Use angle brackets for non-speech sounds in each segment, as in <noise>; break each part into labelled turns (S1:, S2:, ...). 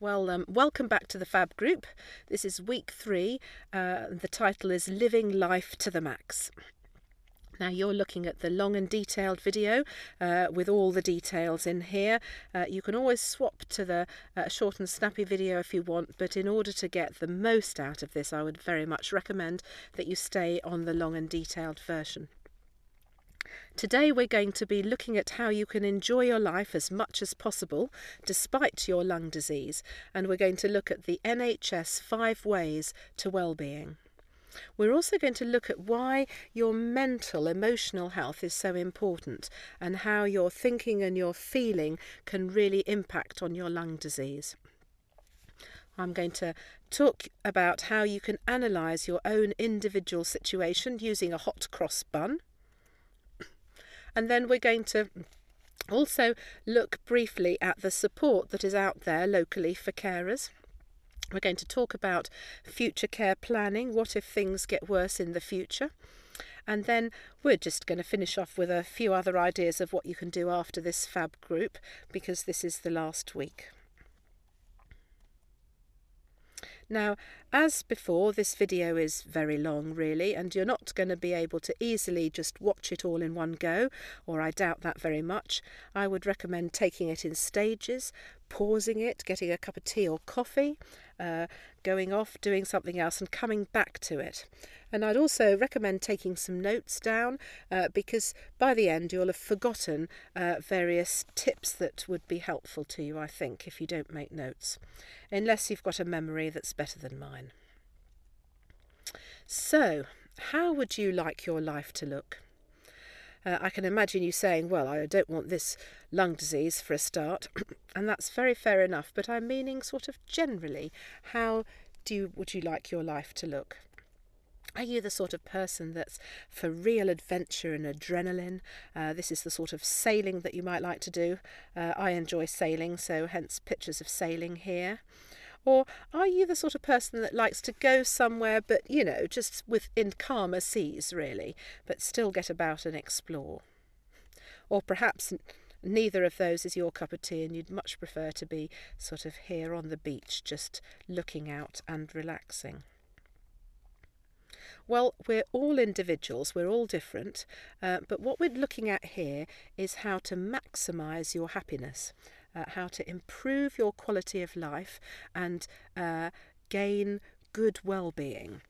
S1: Well, um, welcome back to the Fab Group. This is week three. Uh, the title is Living Life to the Max. Now you're looking at the long and detailed video uh, with all the details in here. Uh, you can always swap to the uh, short and snappy video if you want, but in order to get the most out of this, I would very much recommend that you stay on the long and detailed version. Today we're going to be looking at how you can enjoy your life as much as possible despite your lung disease and we're going to look at the NHS 5 ways to well-being. We're also going to look at why your mental, emotional health is so important and how your thinking and your feeling can really impact on your lung disease. I'm going to talk about how you can analyse your own individual situation using a hot cross bun. And then we're going to also look briefly at the support that is out there locally for carers. We're going to talk about future care planning. What if things get worse in the future? And then we're just going to finish off with a few other ideas of what you can do after this fab group because this is the last week. Now, as before, this video is very long really, and you're not going to be able to easily just watch it all in one go, or I doubt that very much. I would recommend taking it in stages, pausing it, getting a cup of tea or coffee, uh, going off, doing something else, and coming back to it. And I'd also recommend taking some notes down uh, because by the end you'll have forgotten uh, various tips that would be helpful to you, I think, if you don't make notes, unless you've got a memory that's better than mine. So, how would you like your life to look? Uh, I can imagine you saying, Well, I don't want this lung disease for a start, <coughs> and that's very fair enough, but I'm meaning sort of generally, how do you, would you like your life to look? Are you the sort of person that's for real adventure and adrenaline? Uh, this is the sort of sailing that you might like to do. Uh, I enjoy sailing, so hence pictures of sailing here. Or are you the sort of person that likes to go somewhere, but you know, just within calmer seas, really, but still get about and explore? Or perhaps neither of those is your cup of tea and you'd much prefer to be sort of here on the beach, just looking out and relaxing. Well, we're all individuals, we're all different, uh, but what we're looking at here is how to maximise your happiness, uh, how to improve your quality of life and uh, gain good well-being,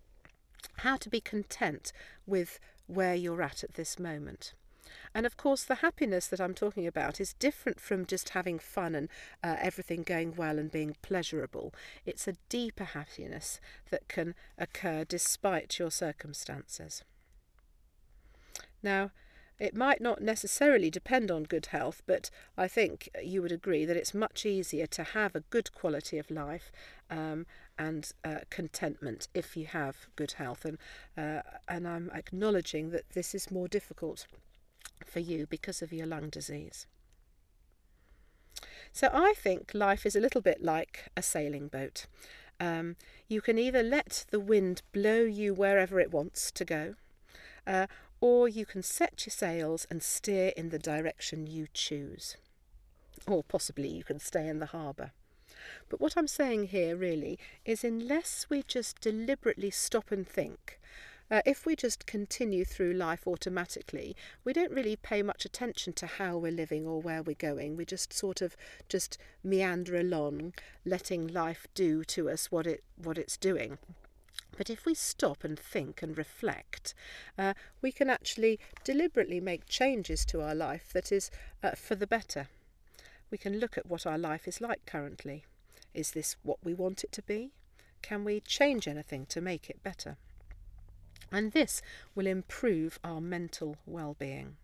S1: how to be content with where you're at at this moment. And of course, the happiness that I'm talking about is different from just having fun and uh, everything going well and being pleasurable. It's a deeper happiness that can occur despite your circumstances. Now, it might not necessarily depend on good health, but I think you would agree that it's much easier to have a good quality of life um, and uh, contentment if you have good health. And, uh, and I'm acknowledging that this is more difficult for you because of your lung disease. So I think life is a little bit like a sailing boat. Um, you can either let the wind blow you wherever it wants to go, uh, or you can set your sails and steer in the direction you choose. Or possibly you can stay in the harbour. But what I'm saying here really is unless we just deliberately stop and think, uh, if we just continue through life automatically, we don't really pay much attention to how we're living or where we're going. We just sort of just meander along, letting life do to us what it what it's doing. But if we stop and think and reflect, uh, we can actually deliberately make changes to our life that is uh, for the better. We can look at what our life is like currently. Is this what we want it to be? Can we change anything to make it better? and this will improve our mental well-being.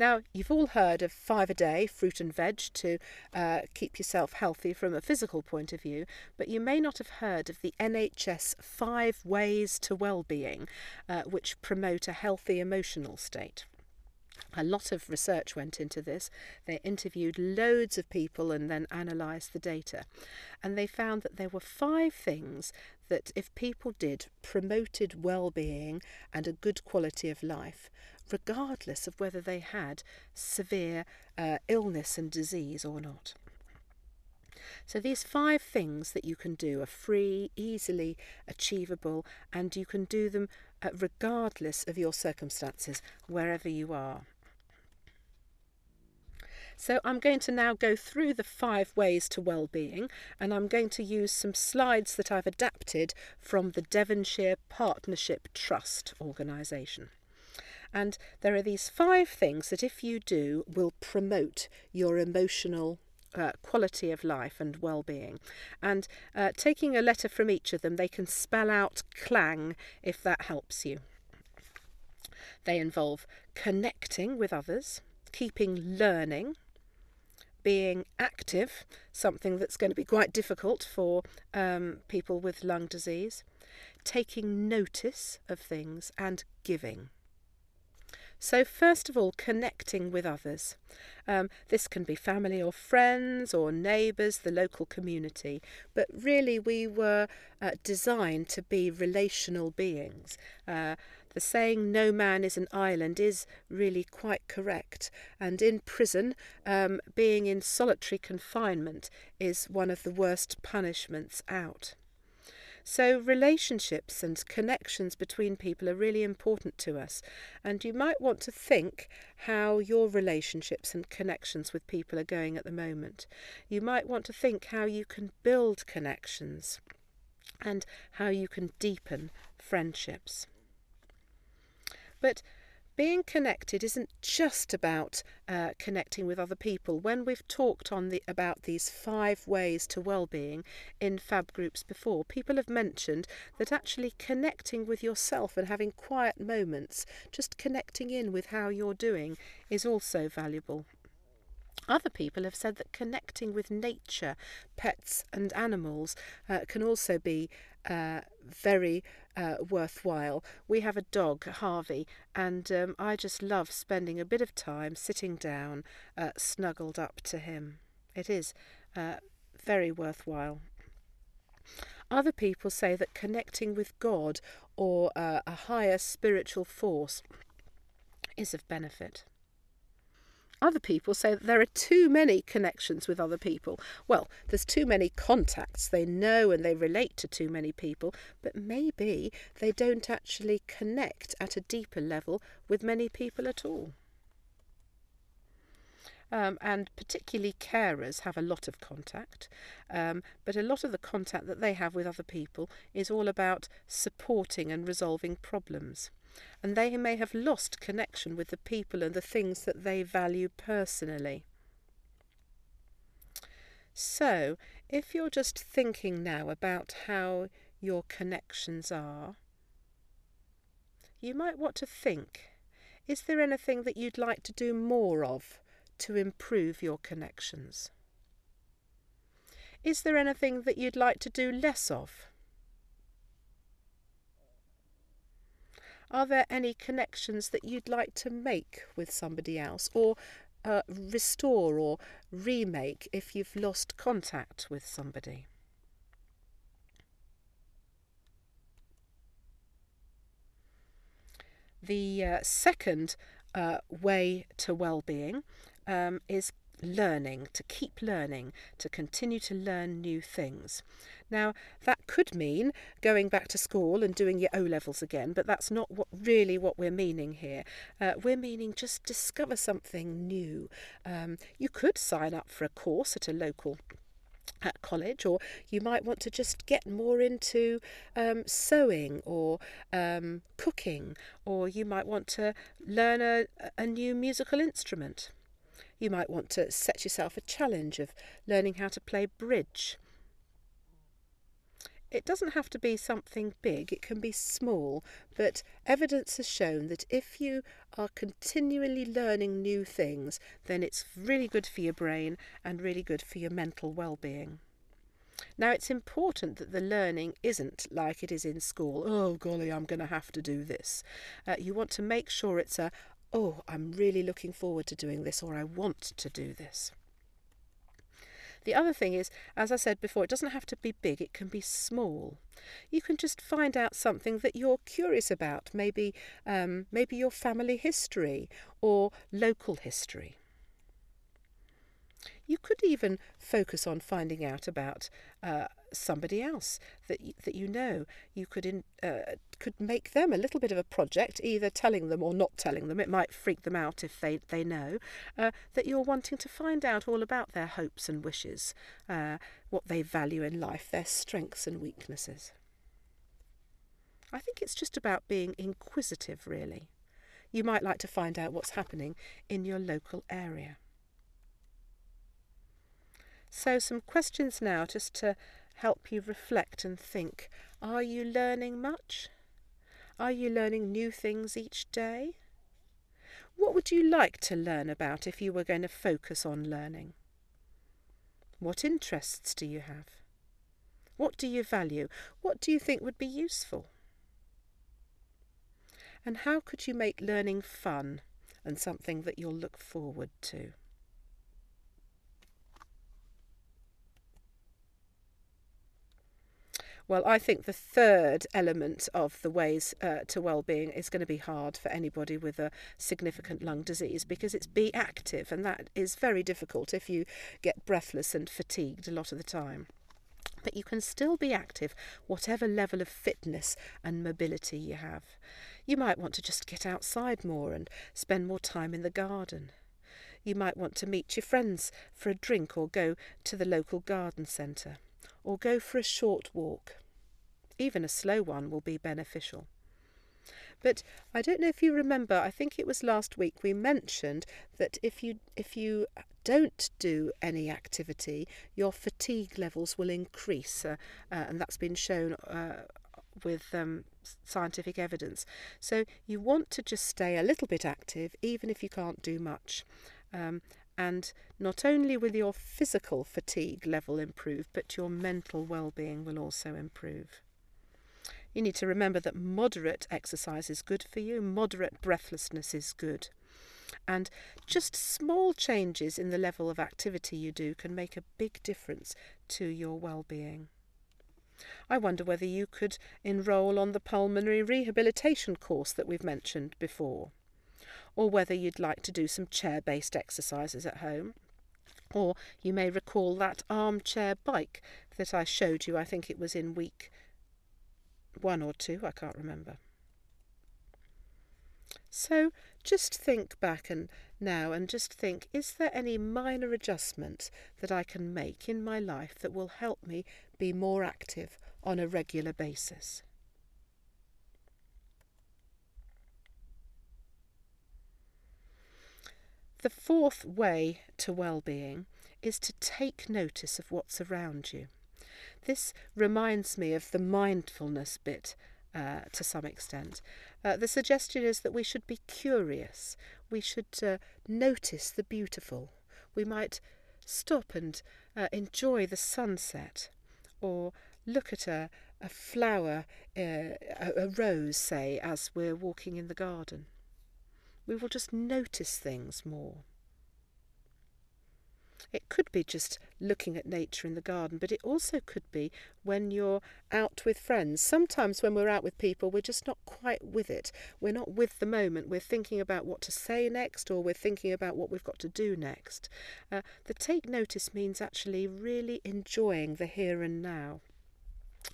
S1: Now, you've all heard of five a day, fruit and veg, to uh, keep yourself healthy from a physical point of view, but you may not have heard of the NHS five ways to well-being, uh, which promote a healthy emotional state. A lot of research went into this. They interviewed loads of people and then analysed the data. And they found that there were five things that, if people did, promoted well being and a good quality of life, regardless of whether they had severe uh, illness and disease or not. So these five things that you can do are free, easily achievable, and you can do them uh, regardless of your circumstances, wherever you are. So I'm going to now go through the five ways to well-being and I'm going to use some slides that I've adapted from the Devonshire Partnership Trust organisation. And there are these five things that if you do will promote your emotional uh, quality of life and well-being and uh, taking a letter from each of them they can spell out clang if that helps you they involve connecting with others keeping learning being active, something that's going to be quite difficult for um, people with lung disease, taking notice of things, and giving. So, first of all, connecting with others. Um, this can be family or friends or neighbours, the local community, but really we were uh, designed to be relational beings. Uh, the saying no man is an island is really quite correct. And in prison, um, being in solitary confinement is one of the worst punishments out. So, relationships and connections between people are really important to us. And you might want to think how your relationships and connections with people are going at the moment. You might want to think how you can build connections and how you can deepen friendships. But being connected isn't just about uh, connecting with other people. When we've talked on the about these five ways to well-being in fab groups before, people have mentioned that actually connecting with yourself and having quiet moments, just connecting in with how you're doing, is also valuable. Other people have said that connecting with nature, pets, and animals uh, can also be uh, very uh, worthwhile. We have a dog, Harvey, and um, I just love spending a bit of time sitting down, uh, snuggled up to him. It is uh, very worthwhile. Other people say that connecting with God or uh, a higher spiritual force is of benefit. Other people say that there are too many connections with other people. Well, there's too many contacts. They know and they relate to too many people, but maybe they don't actually connect at a deeper level with many people at all. Um, and particularly carers have a lot of contact, um, but a lot of the contact that they have with other people is all about supporting and resolving problems and they may have lost connection with the people and the things that they value personally. So, if you're just thinking now about how your connections are, you might want to think is there anything that you'd like to do more of to improve your connections? Is there anything that you'd like to do less of? Are there any connections that you'd like to make with somebody else or uh, restore or remake if you've lost contact with somebody? The uh, second uh, way to well-being um, is learning, to keep learning, to continue to learn new things. Now, that could mean going back to school and doing your O levels again, but that's not what really what we're meaning here. Uh, we're meaning just discover something new. Um, you could sign up for a course at a local at college, or you might want to just get more into um, sewing or um, cooking, or you might want to learn a, a new musical instrument. You might want to set yourself a challenge of learning how to play bridge. It doesn't have to be something big, it can be small, but evidence has shown that if you are continually learning new things, then it's really good for your brain and really good for your mental well-being. Now, it's important that the learning isn't like it is in school. Oh, golly, I'm going to have to do this. Uh, you want to make sure it's a, oh, I'm really looking forward to doing this or I want to do this. The other thing is, as I said before, it doesn't have to be big, it can be small. You can just find out something that you're curious about, maybe, um, maybe your family history or local history. You could even focus on finding out about uh, somebody else that you, that you know. You could in, uh, could make them a little bit of a project, either telling them or not telling them. It might freak them out if they they know uh, that you're wanting to find out all about their hopes and wishes, uh, what they value in life, their strengths and weaknesses. I think it's just about being inquisitive, really. You might like to find out what's happening in your local area. So, some questions now just to help you reflect and think. Are you learning much? Are you learning new things each day? What would you like to learn about if you were going to focus on learning? What interests do you have? What do you value? What do you think would be useful? And how could you make learning fun and something that you'll look forward to? Well, I think the third element of the ways uh, to well-being is going to be hard for anybody with a significant lung disease because it's be active, and that is very difficult if you get breathless and fatigued a lot of the time. But you can still be active, whatever level of fitness and mobility you have. You might want to just get outside more and spend more time in the garden. You might want to meet your friends for a drink or go to the local garden centre or go for a short walk. Even a slow one will be beneficial. But I don't know if you remember, I think it was last week we mentioned that if you if you don't do any activity, your fatigue levels will increase, uh, uh, and that's been shown uh, with um, scientific evidence. So you want to just stay a little bit active, even if you can't do much. Um, and not only will your physical fatigue level improve, but your mental well-being will also improve. You need to remember that moderate exercise is good for you, moderate breathlessness is good. And just small changes in the level of activity you do can make a big difference to your well-being. I wonder whether you could enrol on the pulmonary rehabilitation course that we've mentioned before, or whether you'd like to do some chair-based exercises at home. Or you may recall that armchair bike that I showed you, I think it was in week one or two, I can't remember. So just think back and now and just think is there any minor adjustment that I can make in my life that will help me be more active on a regular basis? The fourth way to well-being is to take notice of what's around you. This reminds me of the mindfulness bit uh, to some extent. Uh, the suggestion is that we should be curious, we should uh, notice the beautiful. We might stop and uh, enjoy the sunset or look at a, a flower, uh, a, a rose, say, as we're walking in the garden. We will just notice things more. It could be just looking at nature in the garden, but it also could be when you're out with friends. Sometimes when we're out with people, we're just not quite with it. We're not with the moment. We're thinking about what to say next, or we're thinking about what we've got to do next. Uh, the take notice means actually really enjoying the here and now.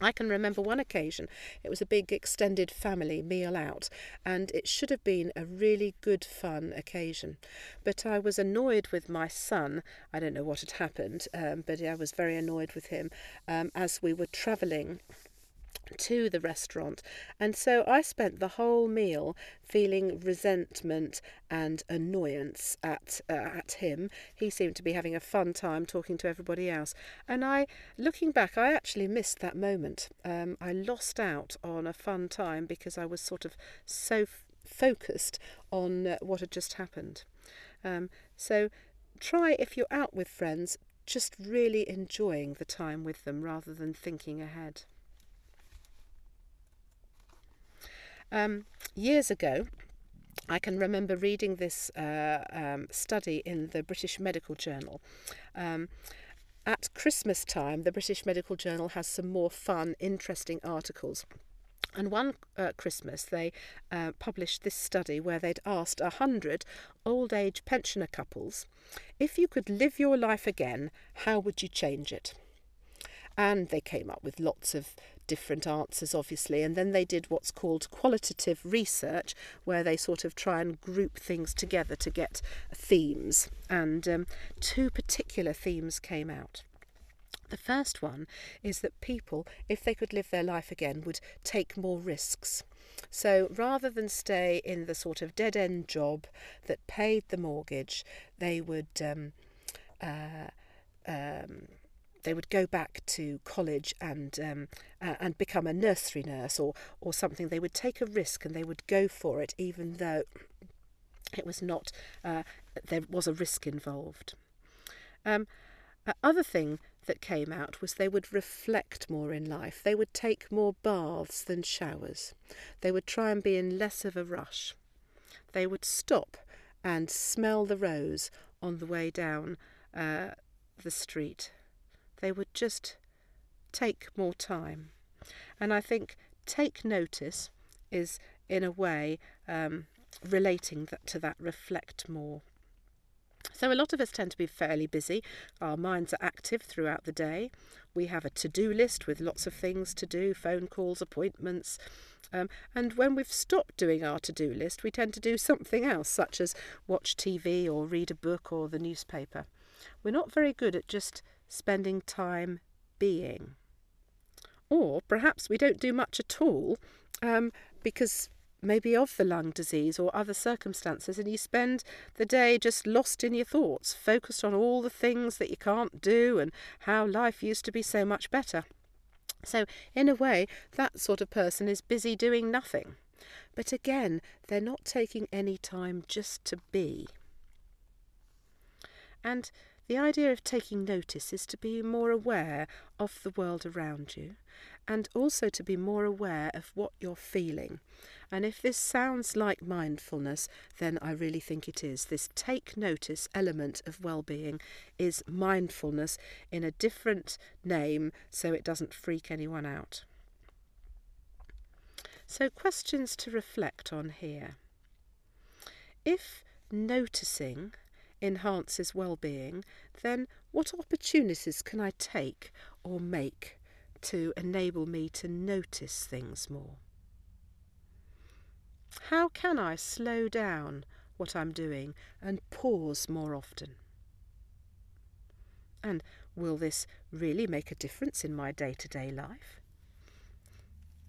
S1: I can remember one occasion, it was a big extended family meal out, and it should have been a really good fun occasion. But I was annoyed with my son. I don't know what had happened, um, but I was very annoyed with him um, as we were travelling to the restaurant. And so I spent the whole meal feeling resentment and annoyance at uh, at him. He seemed to be having a fun time talking to everybody else. And I, looking back, I actually missed that moment. Um, I lost out on a fun time because I was sort of so f- focused on uh, what had just happened. Um, so try if you're out with friends, just really enjoying the time with them rather than thinking ahead. Um, years ago, I can remember reading this uh, um, study in the British Medical Journal. Um, at Christmas time, the British Medical Journal has some more fun, interesting articles. And one uh, Christmas, they uh, published this study where they'd asked 100 old age pensioner couples if you could live your life again, how would you change it? And they came up with lots of different answers, obviously. And then they did what's called qualitative research, where they sort of try and group things together to get themes. And um, two particular themes came out. The first one is that people, if they could live their life again, would take more risks. So rather than stay in the sort of dead end job that paid the mortgage, they would um, uh, um, they would go back to college and um, uh, and become a nursery nurse or or something. They would take a risk and they would go for it, even though it was not uh, there was a risk involved. Um, other thing that came out was they would reflect more in life. They would take more baths than showers. They would try and be in less of a rush. They would stop and smell the rose on the way down uh, the street. They would just take more time. And I think take notice is, in a way, um, relating that, to that reflect more. So, a lot of us tend to be fairly busy. Our minds are active throughout the day. We have a to do list with lots of things to do phone calls, appointments. Um, and when we've stopped doing our to do list, we tend to do something else, such as watch TV or read a book or the newspaper. We're not very good at just spending time being. Or perhaps we don't do much at all um, because maybe of the lung disease or other circumstances, and you spend the day just lost in your thoughts, focused on all the things that you can't do and how life used to be so much better. So, in a way, that sort of person is busy doing nothing. But again, they're not taking any time just to be. And the idea of taking notice is to be more aware of the world around you and also to be more aware of what you're feeling. And if this sounds like mindfulness, then I really think it is. This take notice element of well-being is mindfulness in a different name so it doesn't freak anyone out. So, questions to reflect on here. If noticing enhances well-being, then what opportunities can I take or make to enable me to notice things more? How can I slow down what I'm doing and pause more often? And will this really make a difference in my day to day life?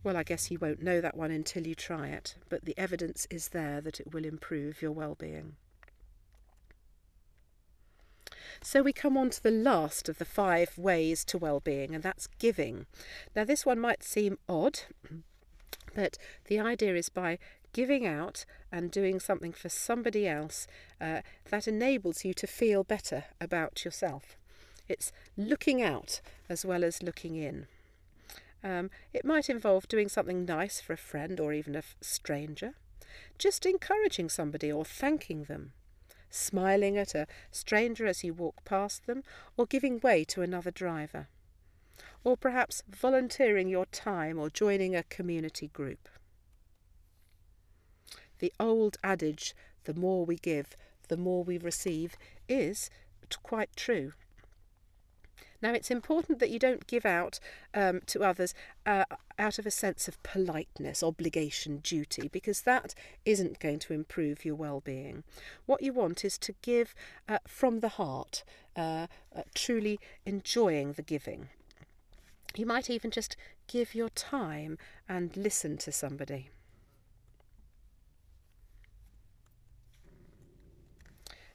S1: Well, I guess you won't know that one until you try it, but the evidence is there that it will improve your well-being. So we come on to the last of the five ways to well-being, and that's giving. Now, this one might seem odd, <clears throat> but the idea is by giving out and doing something for somebody else uh, that enables you to feel better about yourself. It's looking out as well as looking in. Um, it might involve doing something nice for a friend or even a stranger, just encouraging somebody or thanking them smiling at a stranger as you walk past them, or giving way to another driver. Or perhaps volunteering your time or joining a community group. The old adage, the more we give, the more we receive, is quite true. Now, it's important that you don't give out um, to others uh, out of a sense of politeness, obligation, duty, because that isn't going to improve your well being. What you want is to give uh, from the heart, uh, uh, truly enjoying the giving. You might even just give your time and listen to somebody.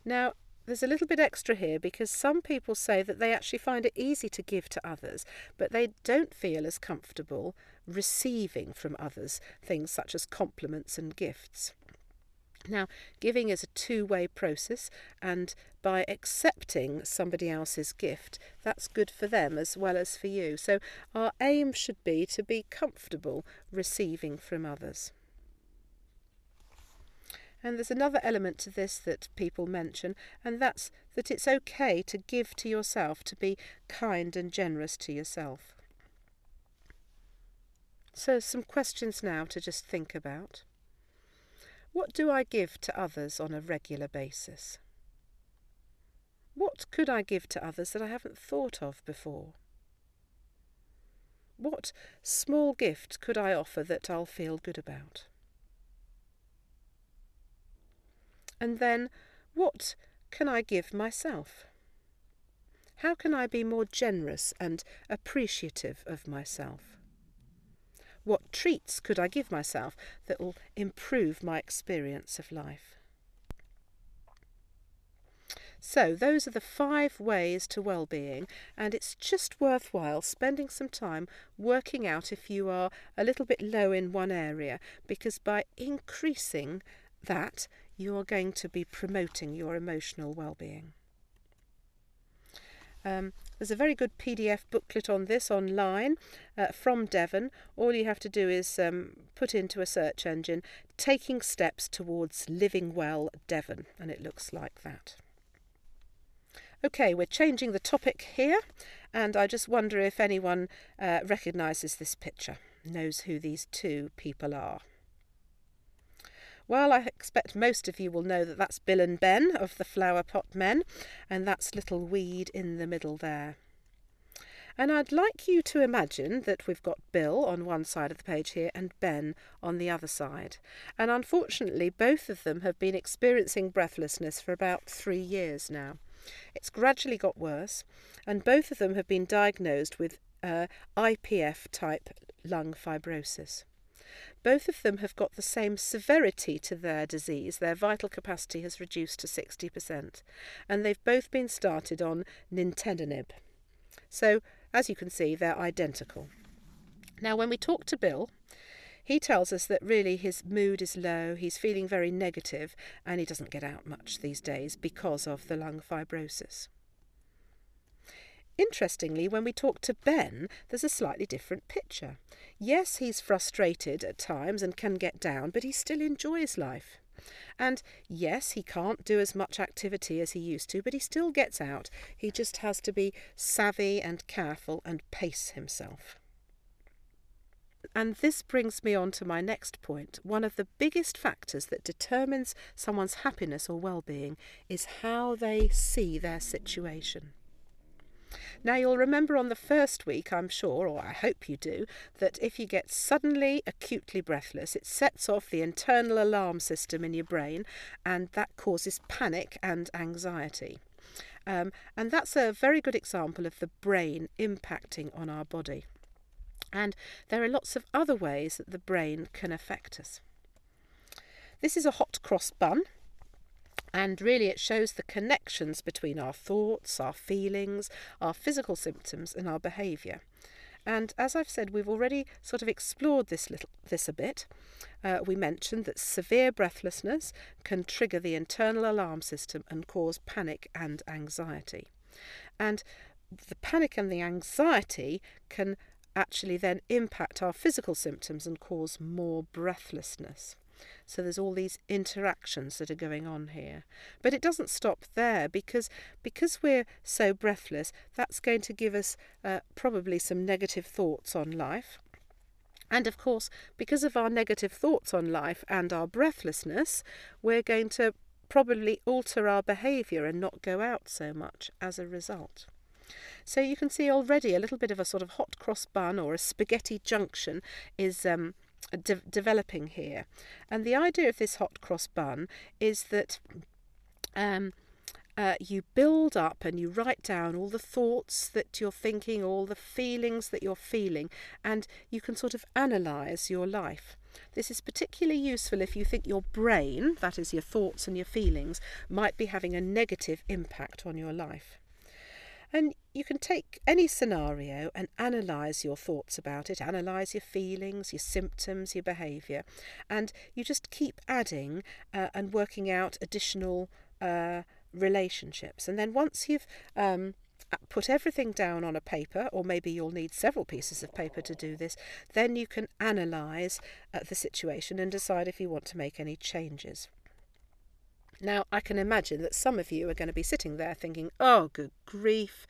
S1: Now, there's a little bit extra here because some people say that they actually find it easy to give to others, but they don't feel as comfortable receiving from others things such as compliments and gifts. Now, giving is a two way process, and by accepting somebody else's gift, that's good for them as well as for you. So, our aim should be to be comfortable receiving from others. And there's another element to this that people mention, and that's that it's okay to give to yourself, to be kind and generous to yourself. So, some questions now to just think about. What do I give to others on a regular basis? What could I give to others that I haven't thought of before? What small gift could I offer that I'll feel good about? And then, what can I give myself? How can I be more generous and appreciative of myself? What treats could I give myself that will improve my experience of life? So, those are the five ways to well-being, and it's just worthwhile spending some time working out if you are a little bit low in one area, because by increasing that, you are going to be promoting your emotional well-being. Um, there's a very good PDF booklet on this online uh, from Devon. All you have to do is um, put into a search engine taking steps towards living well Devon, and it looks like that. Okay, we're changing the topic here, and I just wonder if anyone uh, recognises this picture, knows who these two people are. Well, I expect most of you will know that that's Bill and Ben of the Flower Pot Men, and that's little weed in the middle there. And I'd like you to imagine that we've got Bill on one side of the page here and Ben on the other side. And unfortunately, both of them have been experiencing breathlessness for about three years now. It's gradually got worse, and both of them have been diagnosed with uh, IPF type lung fibrosis. Both of them have got the same severity to their disease. Their vital capacity has reduced to 60%, and they've both been started on nintedanib. So, as you can see, they're identical. Now, when we talk to Bill, he tells us that really his mood is low, he's feeling very negative, and he doesn't get out much these days because of the lung fibrosis. Interestingly, when we talk to Ben, there's a slightly different picture. Yes, he's frustrated at times and can get down, but he still enjoys life. And yes, he can't do as much activity as he used to, but he still gets out. He just has to be savvy and careful and pace himself. And this brings me on to my next point. One of the biggest factors that determines someone's happiness or well being is how they see their situation. Now, you'll remember on the first week, I'm sure, or I hope you do, that if you get suddenly acutely breathless, it sets off the internal alarm system in your brain, and that causes panic and anxiety. Um, and that's a very good example of the brain impacting on our body. And there are lots of other ways that the brain can affect us. This is a hot cross bun, and really it shows the connections between our thoughts, our feelings, our physical symptoms, and our behaviour. And as I've said, we've already sort of explored this little this a bit. Uh, we mentioned that severe breathlessness can trigger the internal alarm system and cause panic and anxiety. And the panic and the anxiety can actually then impact our physical symptoms and cause more breathlessness. So there's all these interactions that are going on here. But it doesn't stop there because because we're so breathless, that's going to give us uh, probably some negative thoughts on life. And of course, because of our negative thoughts on life and our breathlessness, we're going to probably alter our behaviour and not go out so much as a result. So you can see already a little bit of a sort of hot cross bun or a spaghetti junction is um, de- developing here. And the idea of this hot cross bun is that um, uh, you build up and you write down all the thoughts that you're thinking, all the feelings that you're feeling, and you can sort of analyse your life. This is particularly useful if you think your brain, that is your thoughts and your feelings, might be having a negative impact on your life. And you can take any scenario and analyse your thoughts about it, analyse your feelings, your symptoms, your behaviour, and you just keep adding uh, and working out additional uh, relationships. And then once you've um, put everything down on a paper, or maybe you'll need several pieces of paper to do this, then you can analyse uh, the situation and decide if you want to make any changes. Now, I can imagine that some of you are going to be sitting there thinking, oh, good grief,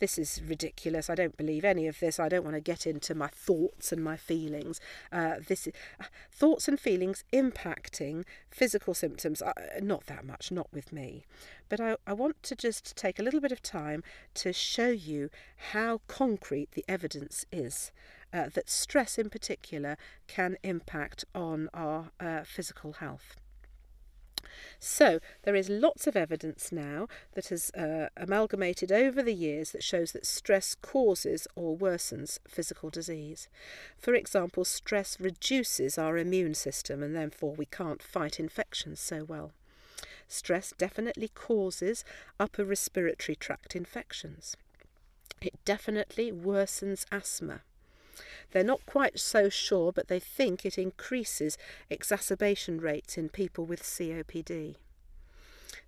S1: this is ridiculous. I don't believe any of this. I don't want to get into my thoughts and my feelings. Uh, this is, uh, Thoughts and feelings impacting physical symptoms, uh, not that much, not with me. But I, I want to just take a little bit of time to show you how concrete the evidence is. Uh, that stress in particular can impact on our uh, physical health. So, there is lots of evidence now that has uh, amalgamated over the years that shows that stress causes or worsens physical disease. For example, stress reduces our immune system and therefore we can't fight infections so well. Stress definitely causes upper respiratory tract infections. It definitely worsens asthma. They're not quite so sure, but they think it increases exacerbation rates in people with COPD.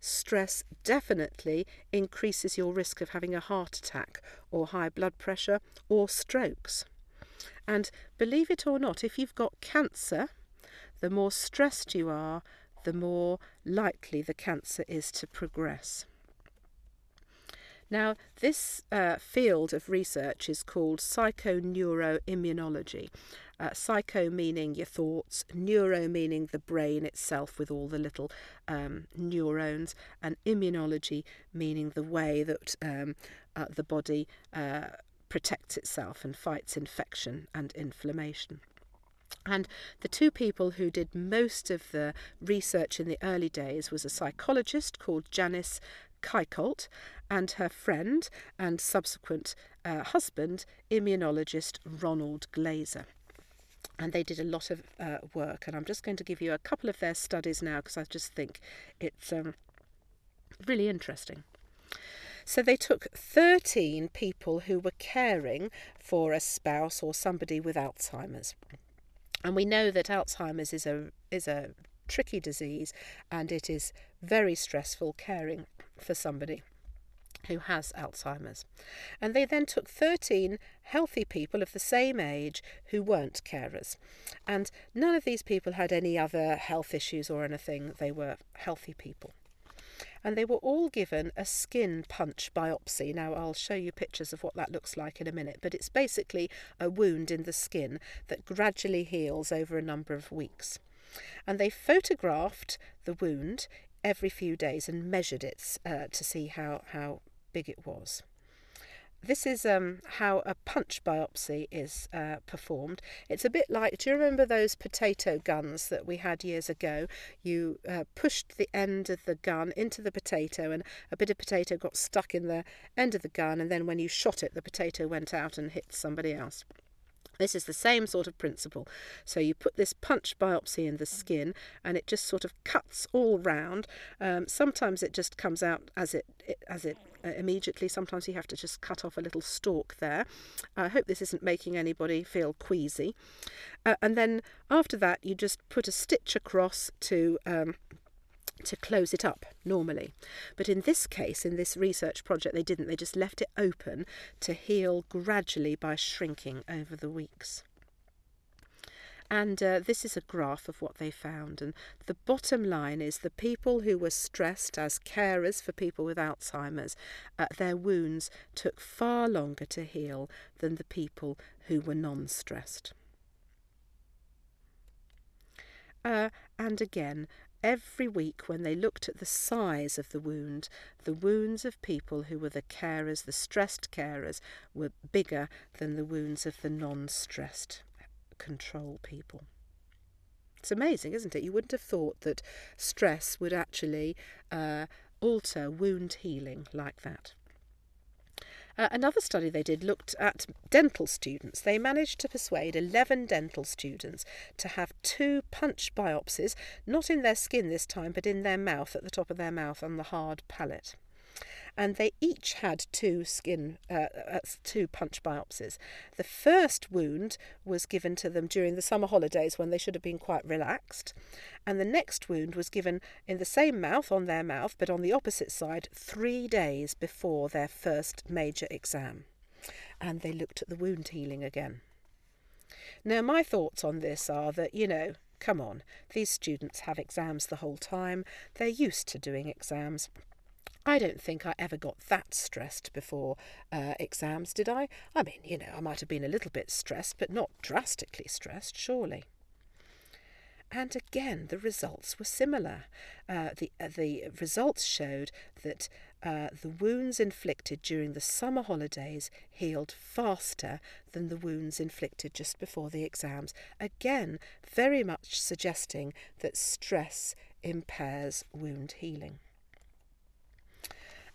S1: Stress definitely increases your risk of having a heart attack or high blood pressure or strokes. And believe it or not, if you've got cancer, the more stressed you are, the more likely the cancer is to progress. Now, this uh, field of research is called psychoneuroimmunology. Uh, psycho meaning your thoughts, neuro meaning the brain itself with all the little um, neurons, and immunology meaning the way that um, uh, the body uh, protects itself and fights infection and inflammation. And the two people who did most of the research in the early days was a psychologist called Janice Kiecolt and her friend and subsequent uh, husband, immunologist Ronald Glaser And they did a lot of uh, work, and I'm just going to give you a couple of their studies now because I just think it's um, really interesting. So they took 13 people who were caring for a spouse or somebody with Alzheimer's. And we know that Alzheimer's is a is a tricky disease and it is very stressful caring for somebody who has Alzheimer's. And they then took 13 healthy people of the same age who weren't carers. And none of these people had any other health issues or anything, they were healthy people. And they were all given a skin punch biopsy. Now, I'll show you pictures of what that looks like in a minute, but it's basically a wound in the skin that gradually heals over a number of weeks. And they photographed the wound every few days and measured it uh, to see how, how big it was. This is um, how a punch biopsy is uh, performed. It's a bit like, do you remember those potato guns that we had years ago? You uh, pushed the end of the gun into the potato, and a bit of potato got stuck in the end of the gun, and then when you shot it, the potato went out and hit somebody else. This is the same sort of principle. So you put this punch biopsy in the skin and it just sort of cuts all round. Um, sometimes it just comes out as it, it as it uh, immediately. Sometimes you have to just cut off a little stalk there. I hope this isn't making anybody feel queasy. Uh, and then after that, you just put a stitch across to um, to close it up normally. But in this case, in this research project, they didn't. They just left it open to heal gradually by shrinking over the weeks. And uh, this is a graph of what they found. And the bottom line is the people who were stressed as carers for people with Alzheimer's, uh, their wounds took far longer to heal than the people who were non stressed. Uh, and again, every week when they looked at the size of the wound, the wounds of people who were the carers, the stressed carers, were bigger than the wounds of the non stressed control people. It's amazing, isn't it? You wouldn't have thought that stress would actually uh, alter wound healing like that. Uh, another study they did looked at dental students. They managed to persuade 11 dental students to have two punch biopsies, not in their skin this time, but in their mouth, at the top of their mouth on the hard palate and they each had two skin, uh, uh, two punch biopsies. The first wound was given to them during the summer holidays when they should have been quite relaxed, and the next wound was given in the same mouth on their mouth, but on the opposite side, three days before their first major exam. And they looked at the wound healing again. Now, my thoughts on this are that, you know, Come on, these students have exams the whole time. They're used to doing exams. I don't think I ever got that stressed before uh, exams, did I? I mean, you know, I might have been a little bit stressed, but not drastically stressed, surely. And again, the results were similar. Uh, the, uh, the results showed that uh, the wounds inflicted during the summer holidays healed faster than the wounds inflicted just before the exams. Again, very much suggesting that stress impairs wound healing.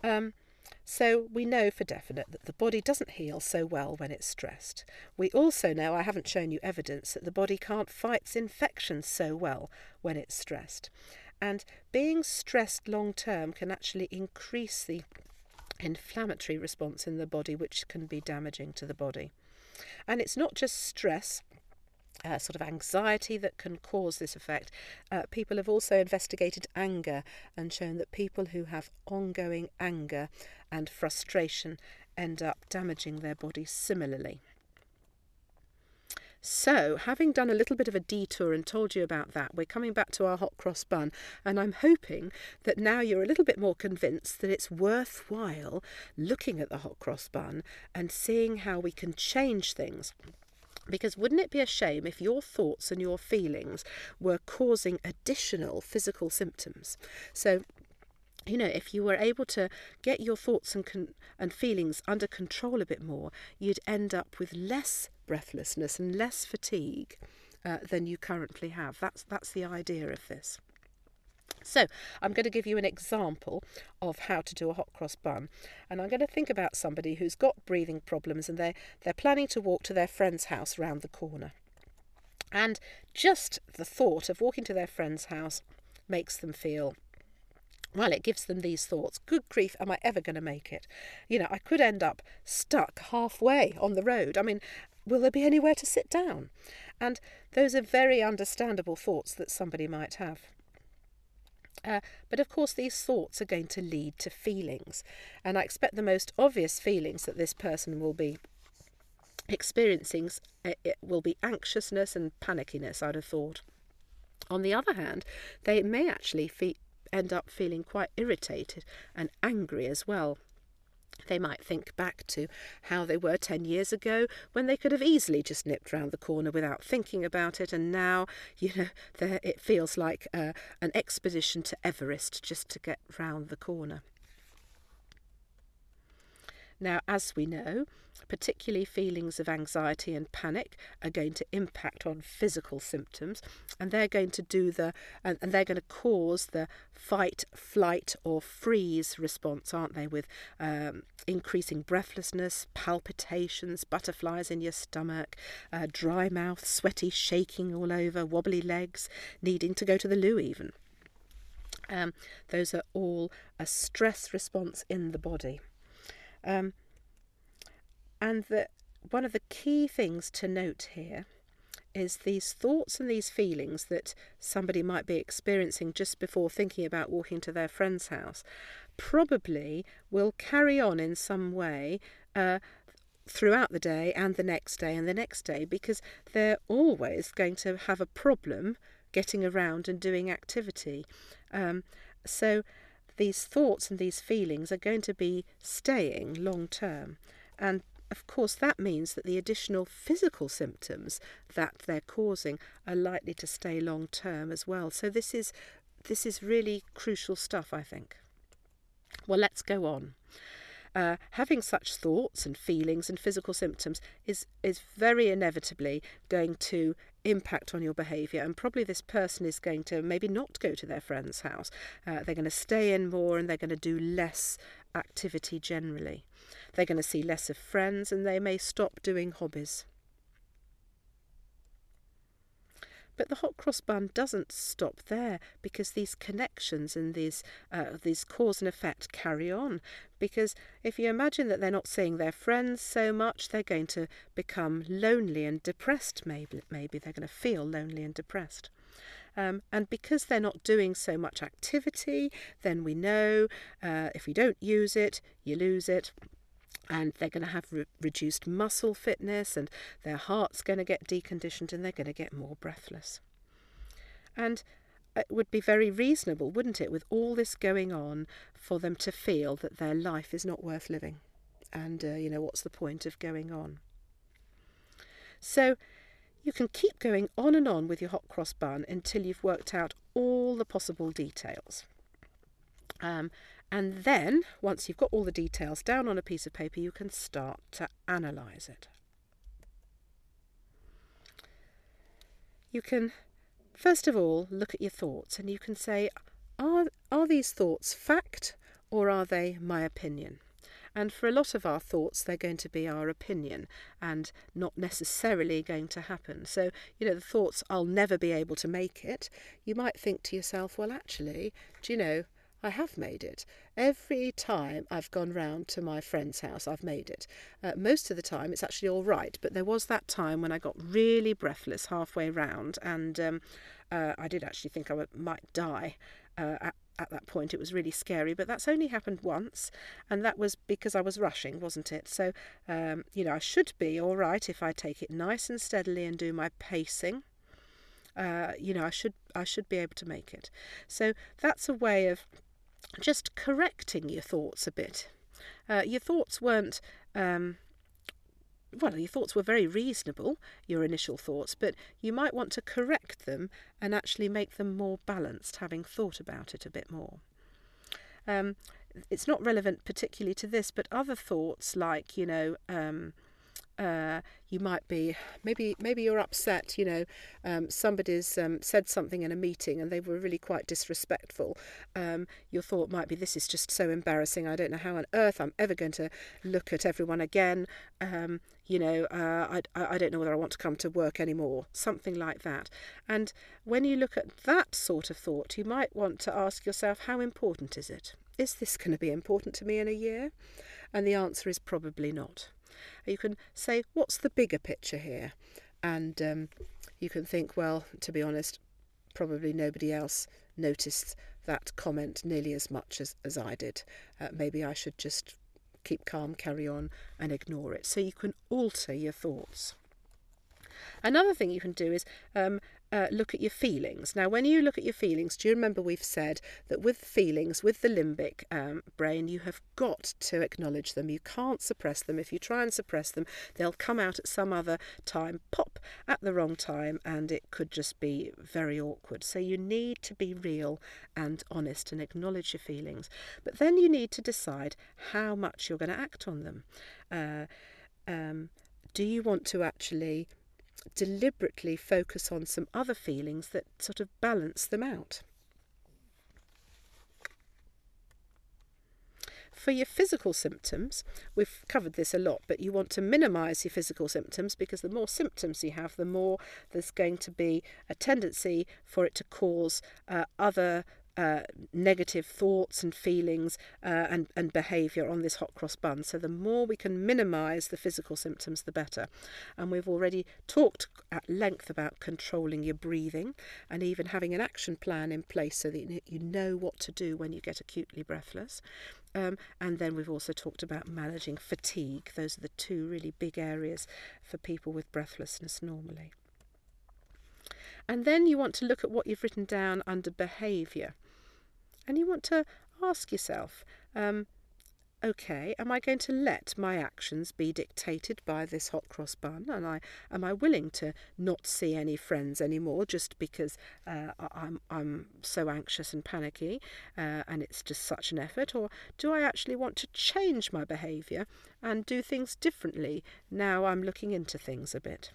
S1: Um, so we know for definite that the body doesn't heal so well when it's stressed. We also know, I haven't shown you evidence, that the body can't fight infections so well when it's stressed. And being stressed long term can actually increase the inflammatory response in the body, which can be damaging to the body. And it's not just stress uh, sort of anxiety that can cause this effect. Uh, people have also investigated anger and shown that people who have ongoing anger and frustration end up damaging their body similarly. So, having done a little bit of a detour and told you about that, we're coming back to our hot cross bun, and I'm hoping that now you're a little bit more convinced that it's worthwhile looking at the hot cross bun and seeing how we can change things because wouldn't it be a shame if your thoughts and your feelings were causing additional physical symptoms? So, you know, if you were able to get your thoughts and, con- and feelings under control a bit more, you'd end up with less breathlessness and less fatigue uh, than you currently have. That's, that's the idea of this. So I'm going to give you an example of how to do a hot cross bun. And I'm going to think about somebody who's got breathing problems and they they're planning to walk to their friend's house round the corner. And just the thought of walking to their friend's house makes them feel well, it gives them these thoughts. Good grief, am I ever going to make it? You know, I could end up stuck halfway on the road. I mean, will there be anywhere to sit down? And those are very understandable thoughts that somebody might have. Uh, but of course, these thoughts are going to lead to feelings, and I expect the most obvious feelings that this person will be experiencing it will be anxiousness and panickiness. I'd have thought. On the other hand, they may actually fe- end up feeling quite irritated and angry as well. They might think back to how they were 10 years ago when they could have easily just nipped round the corner without thinking about it, and now, <laughs> you know, it feels like uh, an expedition to Everest just to get round the corner. Now, as we know, particularly feelings of anxiety and panic are going to impact on physical symptoms and they're going to do the and, and, they're going to cause the fight flight or freeze response aren't they with um, increasing breathlessness palpitations butterflies in your stomach uh, dry mouth sweaty shaking all over wobbly legs needing to go to the loo even. Um, those are all a stress response in the body um, and the, one of the key things to note here is these thoughts and these feelings that somebody might be experiencing just before thinking about walking to their friend's house probably will carry on in some way uh, throughout the day and the next day and the next day because they're always going to have a problem getting around and doing activity. Um, so these thoughts and these feelings are going to be staying long term. And of course, that means that the additional physical symptoms that they're causing are likely to stay long term as well. So this is this is really crucial stuff, I think. Well, let's go on. Uh, having such thoughts and feelings and physical symptoms is is very inevitably going to impact on your behaviour and probably this person is going to maybe not go to their friend's house uh, they're going to stay in more and they're going to do less activity generally they're going to see less of friends and they may stop doing hobbies. But the hot cross bun doesn't stop there because these connections and these uh, these cause and effect carry on. Because if you imagine that they're not seeing their friends so much, they're going to become lonely and depressed. Maybe maybe they're going to feel lonely and depressed. Um, and because they're not doing so much activity, then we know uh, if we don't use it, you lose it and they're going to have re- reduced muscle fitness and their heart's going to get deconditioned and they're going to get more breathless. And it would be very reasonable, wouldn't it, with all this going on, for them to feel that their life is not worth living. And, uh, you know, what's the point of going on? So you can keep going on and on with your hot cross bun until you've worked out all the possible details. Um, and then, once you've got all the details down on a piece of paper, you can start to analyse it. You can, first of all, look at your thoughts and you can say, are, are these thoughts fact or are they my opinion? And for a lot of our thoughts, they're going to be our opinion and not necessarily going to happen. So, you know, the thoughts, I'll never be able to make it, you might think to yourself, well, actually, do you know, I have made it. Every time I've gone round to my friend's house, I've made it. Uh, most of the time, it's actually all right, but there was that time when I got really breathless halfway round, and um, uh, I did actually think I might die uh, at, at that point. It was really scary, but that's only happened once, and that was because I was rushing, wasn't it? So, um, you know, I should be all right if I take it nice and steadily and do my pacing. Uh, you know, I should I should be able to make it. So that's a way of just correcting your thoughts a bit. Uh, your thoughts weren't, um, well, your thoughts were very reasonable, your initial thoughts, but you might want to correct them and actually make them more balanced, having thought about it a bit more. Um, it's not relevant particularly to this, but other thoughts like, you know, um, uh, you might be maybe maybe you're upset you know um, somebody's um, said something in a meeting and they were really quite disrespectful. Um, your thought might be this is just so embarrassing. I don't know how on earth I'm ever going to look at everyone again. Um, you know uh, I, I don't know whether I want to come to work anymore. Something like that. And when you look at that sort of thought you might want to ask yourself how important is it? Is this going to be important to me in a year? And the answer is probably not you can say, what's the bigger picture here? And um, you can think, well, to be honest, probably nobody else noticed that comment nearly as much as, as I did. Uh, maybe I should just keep calm, carry on, and ignore it. So you can alter your thoughts. Another thing you can do is um, uh, look at your feelings. Now, when you look at your feelings, do you remember we've said that with feelings, with the limbic um, brain, you have got to acknowledge them. You can't suppress them. If you try and suppress them, they'll come out at some other time, pop at the wrong time, and it could just be very awkward. So you need to be real and honest and acknowledge your feelings. But then you need to decide how much you're going to act on them. Uh, um, do you want to actually deliberately focus on some other feelings that sort of balance them out. For your physical symptoms, we've covered this a lot, but you want to minimize your physical symptoms because the more symptoms you have, the more there's going to be a tendency for it to cause uh, other uh, negative thoughts and feelings uh, and, and behaviour on this hot cross bun. So the more we can minimise the physical symptoms, the better. And we've already talked at length about controlling your breathing and even having an action plan in place so that you know what to do when you get acutely breathless. Um, and then we've also talked about managing fatigue. Those are the two really big areas for people with breathlessness normally. And then you want to look at what you've written down under behaviour. And you want to ask yourself, um, okay, am I going to let my actions be dictated by this hot cross bun? And I am I willing to not see any friends anymore just because uh, I'm I'm so anxious and panicky, uh, and it's just such an effort? Or do I actually want to change my behaviour and do things differently now I'm looking into things a bit?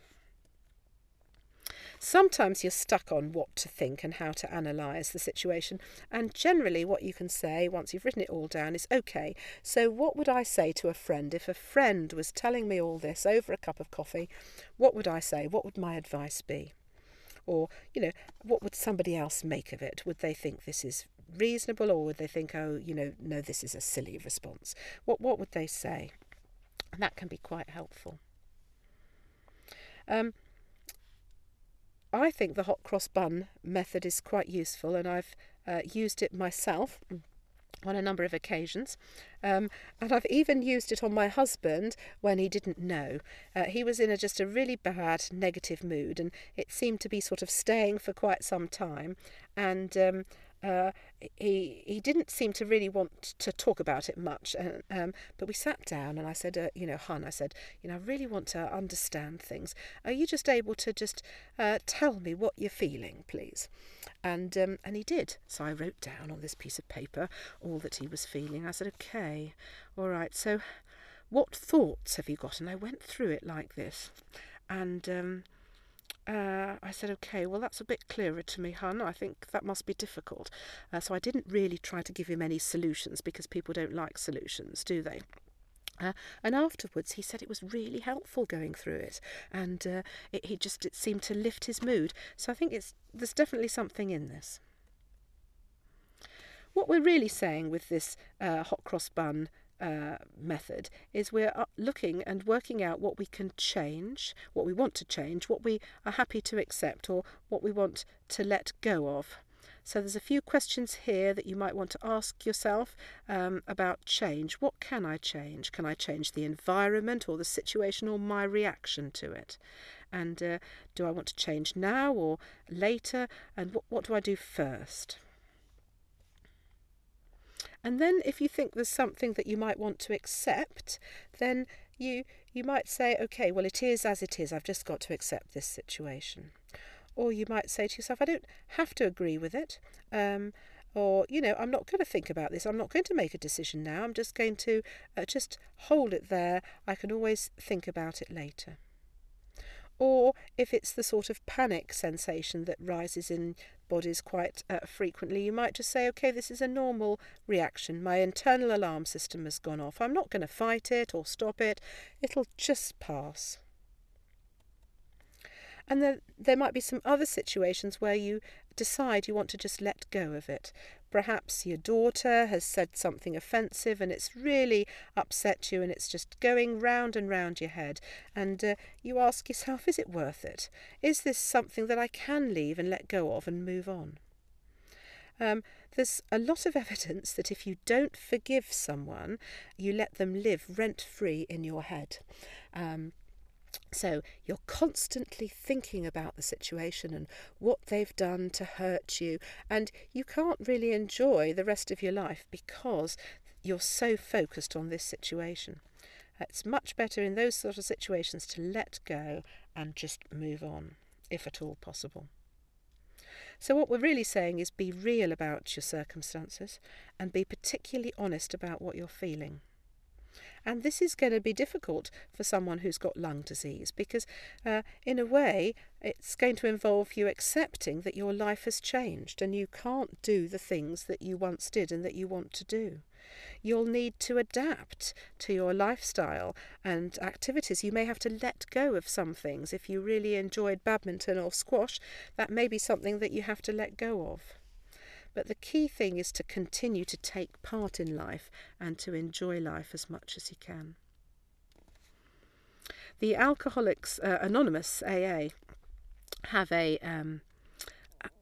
S1: Sometimes you're stuck on what to think and how to analyse the situation, and generally, what you can say once you've written it all down is okay, so what would I say to a friend if a friend was telling me all this over a cup of coffee? What would I say? What would my advice be? Or, you know, what would somebody else make of it? Would they think this is reasonable or would they think, oh, you know, no, this is a silly response? What, what would they say? And that can be quite helpful. Um, I think the hot cross bun method is quite useful and I've uh, used it myself. <clears throat> on a number of occasions. Um, and I've even used it on my husband when he didn't know. Uh, he was in a, just a really bad negative mood, and it seemed to be sort of staying for quite some time. And um, uh, he he didn't seem to really want to talk about it much. Uh, um, but we sat down and I said, uh, you know, Hun, I said, you know, I really want to understand things. Are you just able to just uh, tell me what you're feeling, please? And um, and he did. So I wrote down on this piece of paper all that he was feeling. I said, okay, all right. So, what thoughts have you got? And I went through it like this, and. Um, uh, I said, okay, well, that's a bit clearer to me, hun. I think that must be difficult. Uh, so I didn't really try to give him any solutions because people don't like solutions, do they? Uh, and afterwards, he said it was really helpful going through it, and uh, it, he just it seemed to lift his mood. So I think it's there's definitely something in this. What we're really saying with this uh, hot cross bun uh, method is we're looking and working out what we can change, what we want to change, what we are happy to accept, or what we want to let go of. So there's a few questions here that you might want to ask yourself um, about change. What can I change? Can I change the environment or the situation or my reaction to it? And uh, do I want to change now or later? And what, what do I do first? And then if you think there's something that you might want to accept, then you you might say, okay, well it is as it is. I've just got to accept this situation. Or you might say to yourself, I don't have to agree with it. Um, or you know i'm not going to think about this i'm not going to make a decision now i'm just going to uh, just hold it there i can always think about it later or if it's the sort of panic sensation that rises in bodies quite uh, frequently, you might just say, okay, this is a normal reaction. My internal alarm system has gone off. I'm not going to fight it or stop it, it'll just pass. And then there might be some other situations where you decide you want to just let go of it. Perhaps your daughter has said something offensive and it's really upset you and it's just going round and round your head. And uh, you ask yourself, is it worth it? Is this something that I can leave and let go of and move on? Um, there's a lot of <laughs> evidence that if you don't forgive someone, you let them live rent free in your head. Um, so you're constantly thinking about the situation and what they've done to hurt you, and you can't really enjoy the rest of your life because you're so focused on this situation. It's much better in those sort of situations to let go and just move on, if at all possible. So, what we're really saying is be real about your circumstances and be particularly honest about what you're feeling. And this is going to be difficult for someone who's got lung disease because, uh, in a way, it's going to involve you accepting that your life has changed and you can't do the things that you once did and that you want to do. You'll need to adapt to your lifestyle and activities. You may have to let go of some things. If you really enjoyed badminton or squash, that may be something that you have to let go of. But the key thing is to continue to take part in life and to enjoy life as much as you can. The Alcoholics uh, Anonymous AA have a um,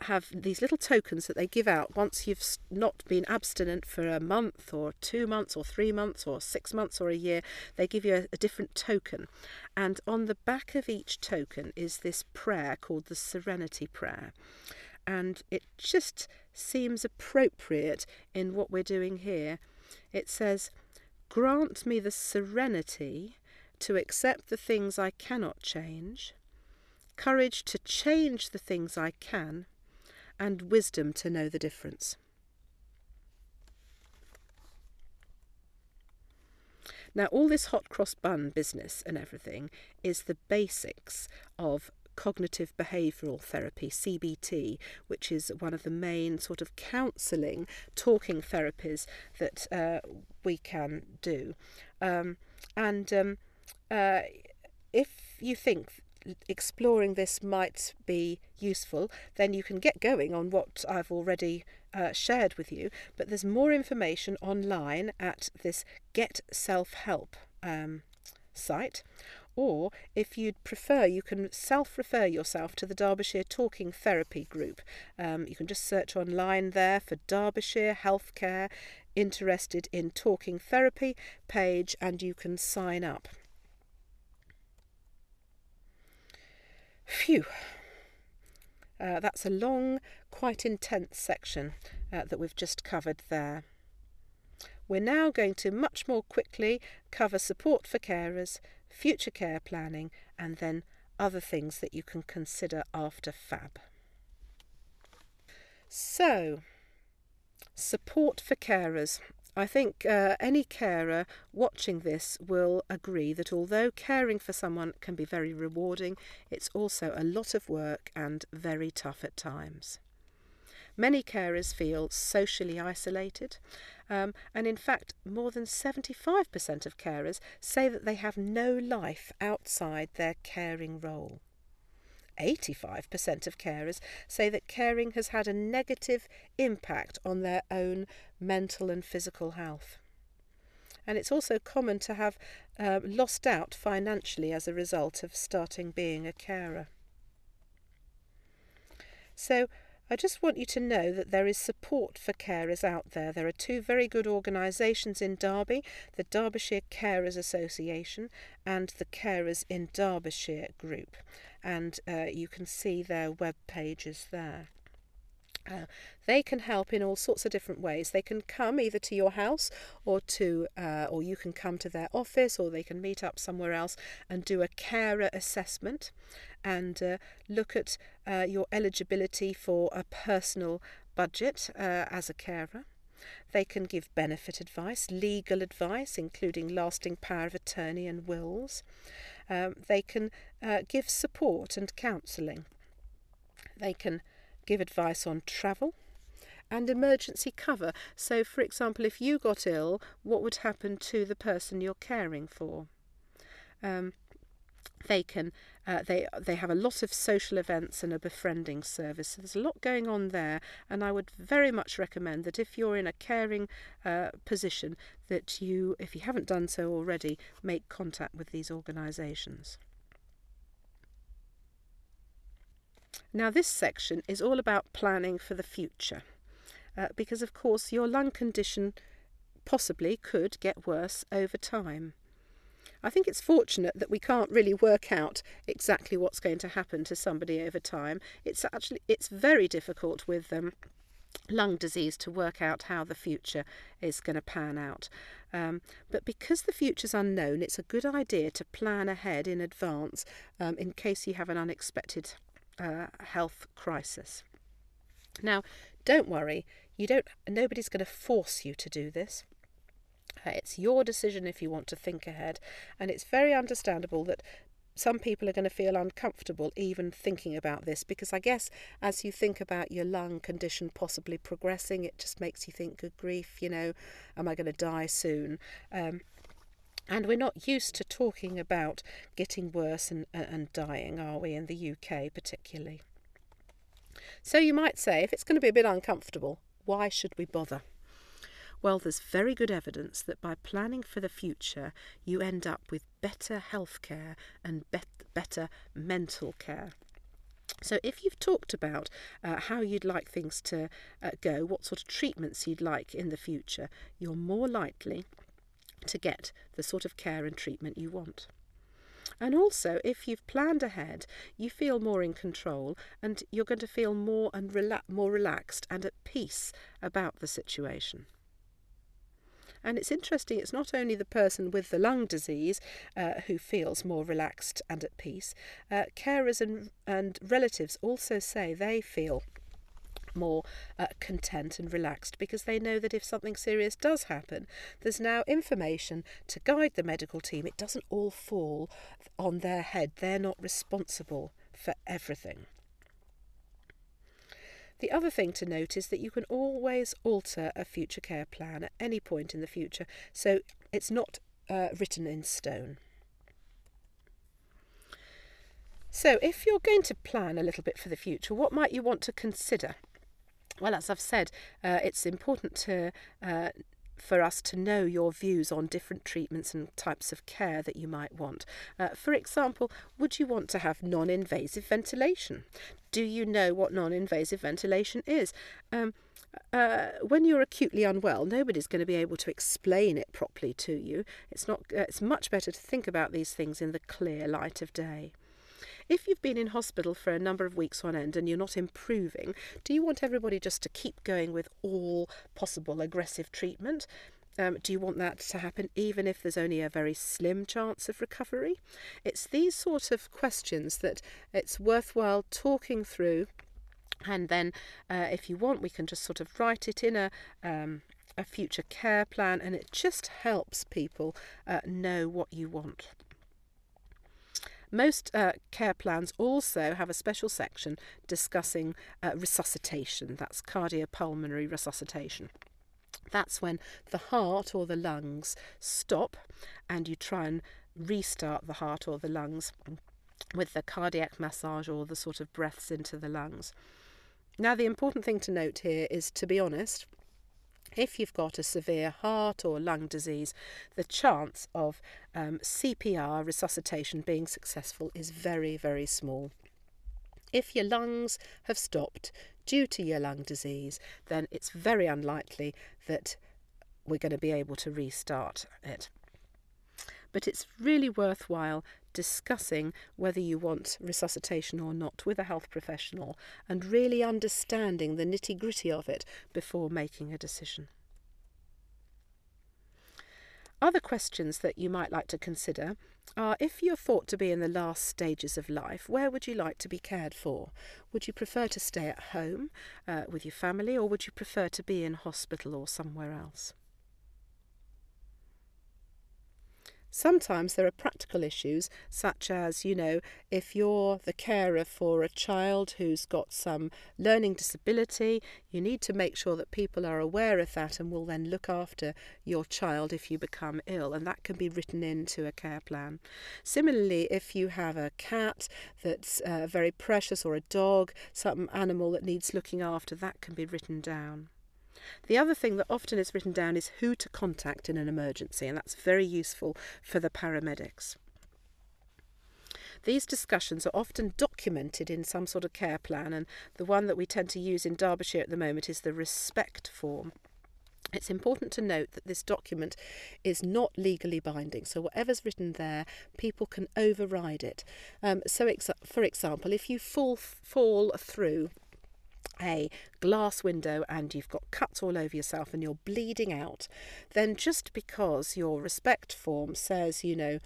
S1: have these little tokens that they give out once you've not been abstinent for a month or two months or three months or six months or a year. They give you a, a different token. And on the back of each token is this prayer called the Serenity Prayer and it just seems appropriate in what we're doing here. It says, Grant me the serenity to accept the things I cannot change, courage to change the things I can, and wisdom to know the difference. Now, all this hot cross bun business and everything is the basics of cognitive behavioural therapy, CBT, which is one of the main sort of counselling, talking therapies that uh, we can do. Um, and um, uh, if you think exploring this might be useful, then you can get going on what I've already uh, shared with you. But there's more information online at this Get Self Help um, site, or if you'd prefer, you can self refer yourself to the Derbyshire Talking Therapy Group. Um, you can just search online there for Derbyshire Healthcare interested in talking therapy page and you can sign up. Phew. Uh, that's a long, quite intense section uh, that we've just covered there. We're now going to much more quickly cover support for carers, future care planning, and then other things that you can consider after FAB. So, support for carers. I think uh, any carer watching this will agree that although caring for someone can be very rewarding, it's also a lot of work and very tough at times. Many carers feel socially isolated, um, and in fact, more than 75% of carers say that they have no life outside their caring role. 85% of carers say that caring has had a negative impact on their own mental and physical health. And it's also common to have uh, lost out financially as a result of starting being a carer. So, I just want you to know that there is support for carers out there. There are two very good organisations in Derby the Derbyshire Carers Association and the Carers in Derbyshire group. And uh, you can see their web pages there. Uh, they can help in all sorts of different ways. They can come either to your house or to, uh, or you can come to their office, or they can meet up somewhere else and do a carer assessment, and uh, look at uh, your eligibility for a personal budget uh, as a carer. They can give benefit advice, legal advice, including lasting power of attorney and wills. Um, they can uh, give support and counselling. They can give advice on travel and emergency cover. So, for example, if you got ill, what would happen to the person you're caring for? Um, they can uh, they they have a lot of social events and a befriending service. So there's a lot going on there, and I would very much recommend that if you're in a caring uh, position, that you, if you haven't done so already, make contact with these organisations. Now, this section is all about planning for the future uh, because, of course, your lung condition possibly could get worse over time. I think it's fortunate that we can't really work out exactly what's going to happen to somebody over time. It's actually it's very difficult with um, lung disease to work out how the future is going to pan out. Um, but because the future's unknown, it's a good idea to plan ahead in advance um, in case you have an unexpected uh, health crisis. Now, don't worry, you don't. Nobody's going to force you to do this. Uh, it's your decision if you want to think ahead, and it's very understandable that some people are going to feel uncomfortable even thinking about this because I guess as you think about your lung condition possibly progressing, it just makes you think, good grief, you know, am I going to die soon? Um, and we're not used to talking about getting worse and, and dying, are we, in the UK particularly? So you might say, if it's going to be a bit uncomfortable, why should we bother? Well, there's very good evidence that by planning for the future, you end up with better health care and bet- better mental care. So, if you've talked about uh, how you'd like things to uh, go, what sort of treatments you'd like in the future, you're more likely to get the sort of care and treatment you want. And also, if you've planned ahead, you feel more in control and you're going to feel more and rela- more relaxed and at peace about the situation. And it's interesting, it's not only the person with the lung disease uh, who feels more relaxed and at peace, uh, carers and, and relatives also say they feel more uh, content and relaxed because they know that if something serious does happen, there's now information to guide the medical team. It doesn't all fall on their head, they're not responsible for everything. The other thing to note is that you can always alter a future care plan at any point in the future, so it's not uh, written in stone. So, if you're going to plan a little bit for the future, what might you want to consider? Well, as I've said, uh, it's important to uh, for us to know your views on different treatments and types of care that you might want. Uh, for example, would you want to have non invasive ventilation? Do you know what non invasive ventilation is? Um, uh, when you're acutely unwell, nobody's going to be able to explain it properly to you. It's not. Uh, it's much better to think about these things in the clear light of day. If you've been in hospital for a number of weeks on end and you're not improving, do you want everybody just to keep going with all possible aggressive treatment? Um, do you want that to happen even if there's only a very slim chance of recovery? It's these sort of questions that it's worthwhile talking through. And then, uh, if you want, we can just sort of write it in a um, a future care plan, and it just helps people uh, know what you want. Most uh, care plans also have a special section discussing uh, resuscitation, that's cardiopulmonary resuscitation. That's when the heart or the lungs stop and you try and restart the heart or the lungs with the cardiac massage or the sort of breaths into the lungs. Now, the important thing to note here is to be honest, if you've got a severe heart or lung disease, the chance of um, CPR resuscitation being successful is very, very small. If your lungs have stopped due to your lung disease, then it's very unlikely that we're going to be able to restart it. But it's really worthwhile discussing whether you want resuscitation or not with a health professional and really understanding the nitty gritty of it before making a decision. Other questions that you might like to consider are if you're thought to be in the last stages of life, where would you like to be cared for? Would you prefer to stay at home uh, with your family or would you prefer to be in hospital or somewhere else? Sometimes there are practical issues, such as, you know, if you're the carer for a child who's got some learning disability, you need to make sure that people are aware of that and will then look after your child if you become ill, and that can be written into a care plan. Similarly, if you have a cat that's uh, very precious or a dog, some animal that needs looking after, that can be written down. The other thing that often is written down is who to contact in an emergency, and that's very useful for the paramedics. These discussions are often documented in some sort of care plan, and the one that we tend to use in Derbyshire at the moment is the respect form. It's important to note that this document is not legally binding, so whatever's written there, people can override it. Um, so, ex- for example, if you fall fall through a glass window and you've got cuts all over yourself and you're bleeding out, then just because your respect form says, you know,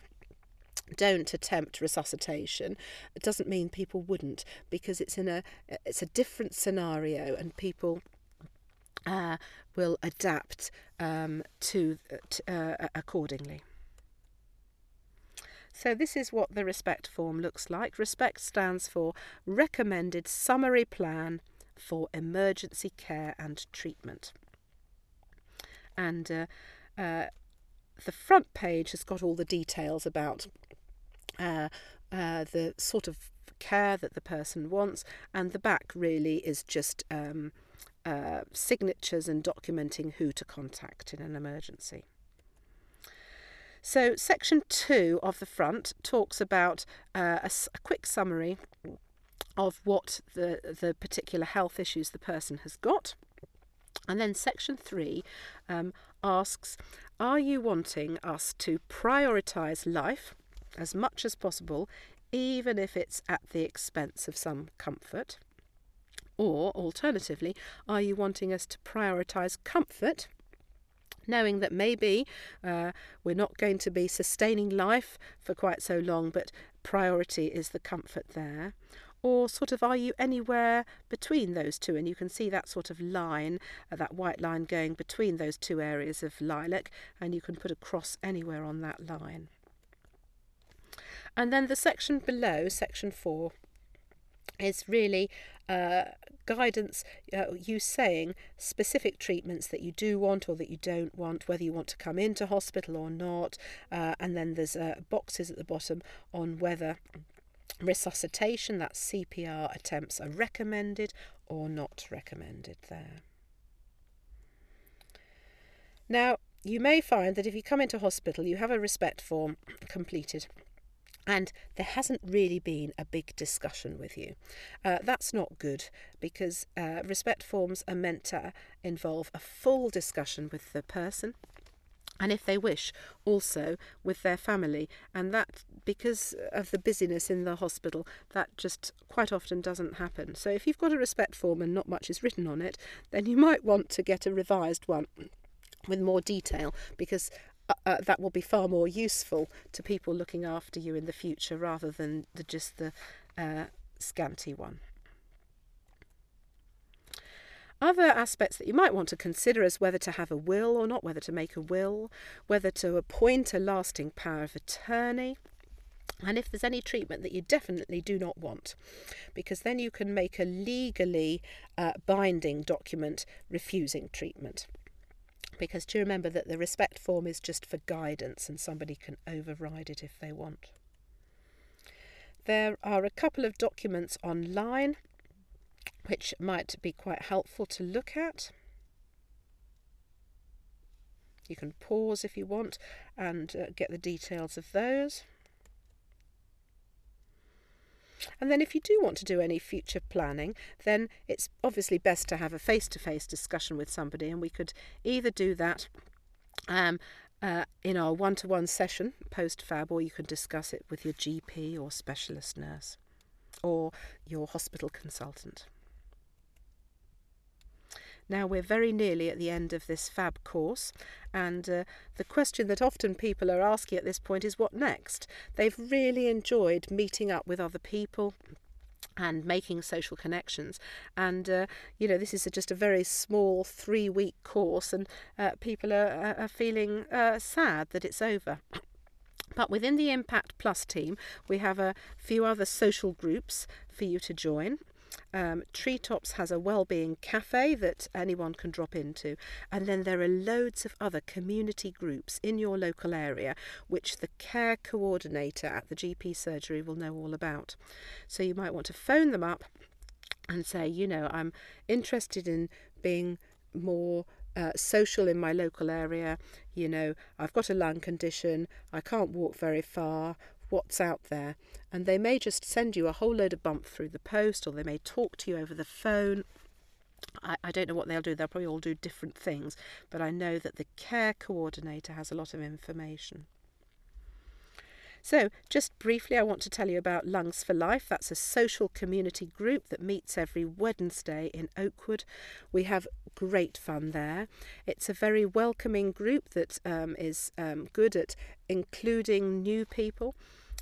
S1: don't attempt resuscitation it doesn't mean people wouldn't because it's in a it's a different scenario and people uh, will adapt um, to, uh, accordingly. So this is what the respect form looks like. Respect stands for recommended summary plan for emergency care and treatment. And uh, uh, the front page has got all the details about uh, uh, the sort of care that the person wants, and the back really is just um, uh, signatures and documenting who to contact in an emergency. So, section two of the front talks about uh, a, a, quick summary of what the, the particular health issues the person has got. And then section three um, asks Are you wanting us to prioritise life as much as possible, even if it's at the expense of some comfort? Or alternatively, are you wanting us to prioritise comfort? Knowing that maybe uh, we're not going to be sustaining life for quite so long, but priority is the comfort there or sort of are you anywhere between those two? And you can see that sort of line, uh, that white line going between those two areas of lilac, and you can put a cross anywhere on that line. And then the section below, section four, is really uh, guidance, uh, you saying specific treatments that you do want or that you don't want, whether you want to come into hospital or not, uh, and then there's uh, boxes at the bottom on whether resuscitation, that CPR attempts are recommended or not recommended there. Now, you may find that if you come into hospital, you have a respect form <clears throat> completed and there hasn't really been a big discussion with you. Uh, that's not good because uh, respect forms are meant to involve a full discussion with the person and if they wish also with their family and that because of the busyness in the hospital that just quite often doesn't happen so if you've got a respect form and not much is written on it then you might want to get a revised one with more detail because uh, uh, that will be far more useful to people looking after you in the future rather than the, just the uh, scanty one. Other aspects that you might want to consider is whether to have a will or not, whether to make a will, whether to appoint a lasting power of attorney, and if there's any treatment that you definitely do not want, because then you can make a legally uh, binding document refusing treatment. Because do you remember that the respect form is just for guidance and somebody can override it if they want. There are a couple of documents online which might be quite helpful to look at. You can pause if you want and uh, get the details of those. And then, if you do want to do any future planning, then it's obviously best to have a face to face discussion with somebody, and we could either do that um, uh, in our one to one session post fab, or you can discuss it with your GP or specialist nurse or your hospital consultant. Now we're very nearly at the end of this fab course, and uh, the question that often people are asking at this point is what next? They've really enjoyed meeting up with other people, and making social connections. And uh, you know, this is a, just a very small three week course, and uh, people are, are feeling uh, sad that it's over. But within the Impact Plus team, we have a few other social groups for you to join. Um, Treetops has a well-being cafe that anyone can drop into, and then there are loads of other community groups in your local area which the care coordinator at the GP surgery will know all about. So you might want to phone them up and say, you know, I'm interested in being more uh, social in my local area. You know, I've got a lung condition, I can't walk very far, what's out there. And they may just send you a whole load of bump through the post or they may talk to you over the phone. I, I don't know what they'll do, they'll probably all do different things, but I know that the care coordinator has a lot of information. So, just briefly, I want to tell you about Lungs for Life. That's a social community group that meets every Wednesday in Oakwood. We have great fun there. It's a very welcoming group that um, is um, good at including new people.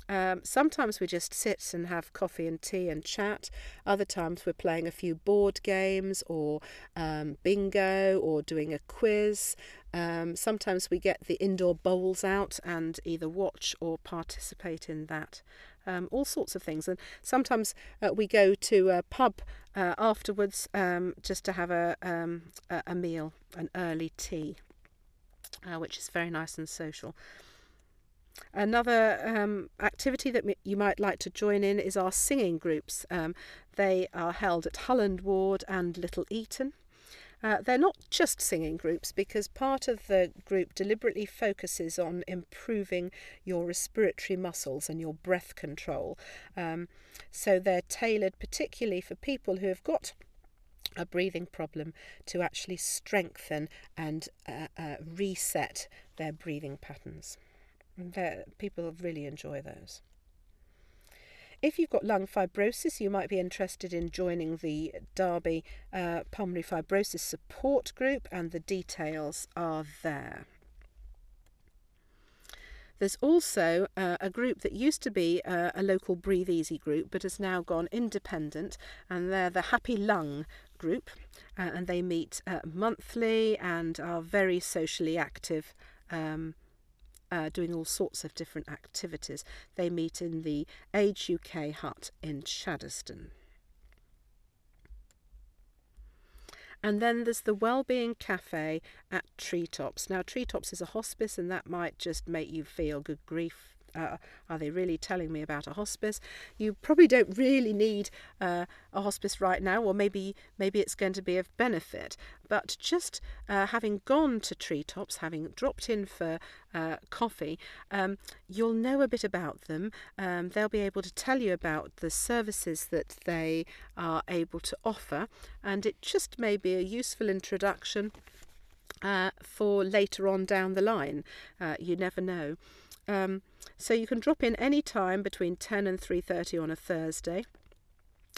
S1: Um, sometimes we just sit and have coffee and tea and chat. Other times we're playing a few board games or um, bingo or doing a quiz. Um, sometimes we get the indoor bowls out and either watch or participate in that. Um, all sorts of things. And sometimes uh, we go to a pub uh, afterwards um, just to have a, um, a meal, an early tea, uh, which is very nice and social. Another um, activity that you might like to join in is our singing groups. Um, they are held at Hulland Ward and Little Eaton. Uh, they're not just singing groups because part of the group deliberately focuses on improving your respiratory muscles and your breath control. Um, so they're tailored particularly for people who have got a breathing problem to actually strengthen and uh, uh, reset their breathing patterns people really enjoy those. If you've got lung fibrosis, you might be interested in joining the Derby uh, Pulmonary Fibrosis Support Group, and the details are there. There's also uh, a group that used to be uh, a local Breathe Easy group but has now gone independent, and they're the Happy Lung group, uh, and they meet uh, monthly and are very socially active. Um, uh, doing all sorts of different activities. They meet in the Age UK hut in Chaddesden. And then there's the Wellbeing Cafe at Treetops. Now, Treetops is a hospice, and that might just make you feel good grief. Uh, are they really telling me about a hospice? You probably don't really need uh, a hospice right now, or maybe maybe it's going to be of benefit. But just uh, having gone to Treetops, having dropped in for uh, coffee, um, you'll know a bit about them. Um, they'll be able to tell you about the services that they are able to offer, and it just may be a useful introduction uh, for later on down the line. Uh, you never know. Um, so you can drop in any time between 10 and 3:30 on a Thursday.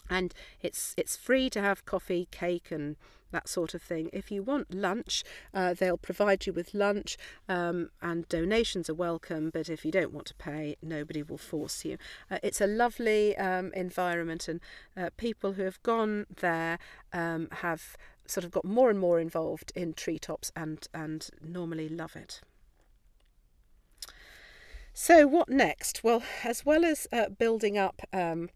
S1: And it's it's free to have coffee, cake, and that sort of thing. If you want lunch, uh, they'll provide you with lunch, um, and donations are welcome. But if you don't want to pay, nobody will force you. Uh, it's a lovely um, environment, and uh, people who have gone there um, have sort of got more and more involved in treetops and and normally love it. So what next? Well, as well as uh, building up um,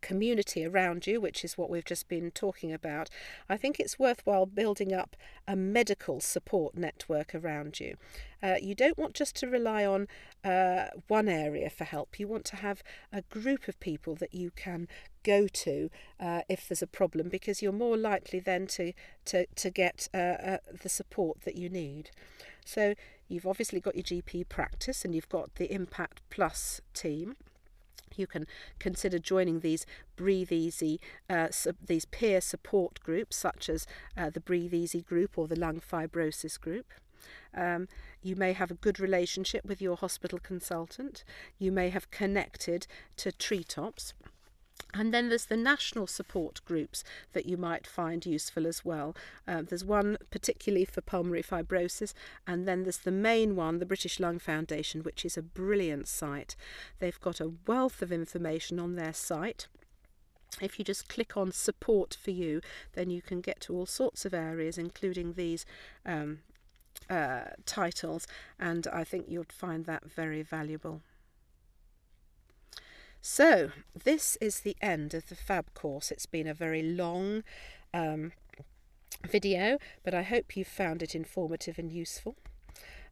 S1: community around you, which is what we've just been talking about, I think it's worthwhile building up a medical support network around you. Uh, you don't want just to rely on uh, one area for help. You want to have a group of people that you can go to uh, if there's a problem, because you're more likely then to to to get uh, uh, the support that you need. So you've obviously got your GP practice, and you've got the Impact Plus team you can consider joining these Breathe Easy, uh, these peer support groups, such as uh, the Breathe Easy group or the lung fibrosis group. Um, you may have a good relationship with your hospital consultant. You may have connected to treetops. And then there's the national support groups that you might find useful as well. Uh, there's one particularly for pulmonary fibrosis, and then there's the main one, the British Lung Foundation, which is a brilliant site. They've got a wealth of information on their site. If you just click on support for you, then you can get to all sorts of areas, including these um, uh, titles, and I think you'll find that very valuable. So, this is the end of the Fab course. It's been a very long um, video, but I hope you found it informative and useful.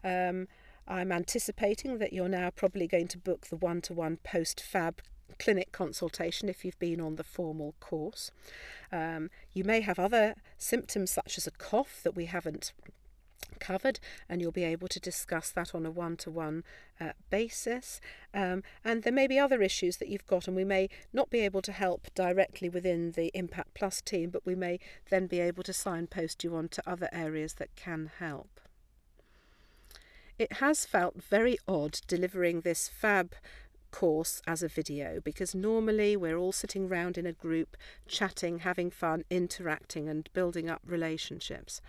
S1: Um, I'm anticipating that you're now probably going to book the one to one post Fab clinic consultation if you've been on the formal course. Um, you may have other symptoms such as a cough that we haven't covered, and you'll be able to discuss that on a one to one basis. Um, and there may be other issues that you've got, and we may not be able to help directly within the Impact Plus team, but we may then be able to signpost you on to other areas that can help. It has felt very odd delivering this fab course as a video because normally we're all sitting round in a group, chatting, having fun, interacting, and building up relationships.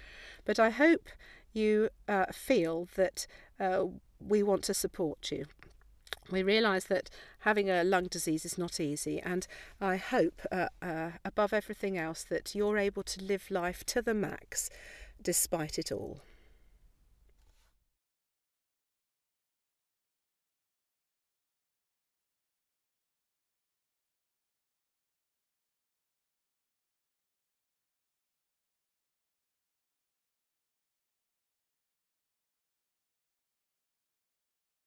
S1: But I hope you uh, feel that uh, we want to support you. We realise that having a lung disease is not easy, and I hope, uh, uh, above everything else, that you're able to live life to the max despite it all.